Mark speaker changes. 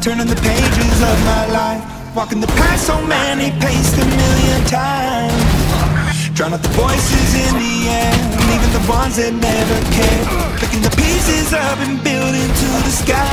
Speaker 1: turning the pages of my life, walking the path so many paced a million times. Drown out the voices in the air, leaving the ones that never care. Picking the pieces up and building to the sky.